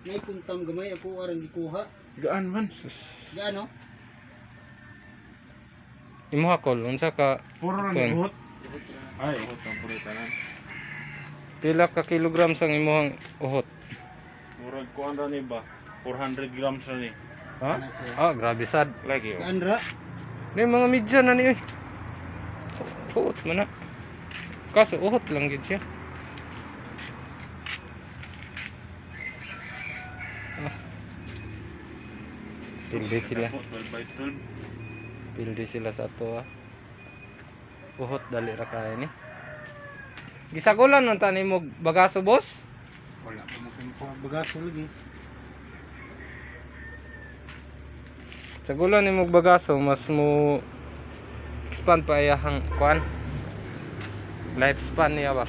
May kuntam gamay ako aron gikuha. Gaan man. Sus. Gaano? Imuha kol unsa ka Puro lang Kun. uhot. Ay, uhot ang puro tanan. pila ka kilogram sang imuhang uhot? Murag kuan ra ni ba? 400 grams ra ni. Ha? Ah, grabe sad. Lagi oh. Kaanra. Ni mga media na ni. Uhot man na. Kaso uhot lang gid siya. Pildi sila. 12 by 12. Pildi sila sa ato ah. Uhot dali ra kaya ni. Gisagulan man tani mo bagaso boss? Wala pa mo kung bagaso lagi. Sagulan ni mo bagaso mas mo expand pa iyahang kuan. Lifespan niya ba?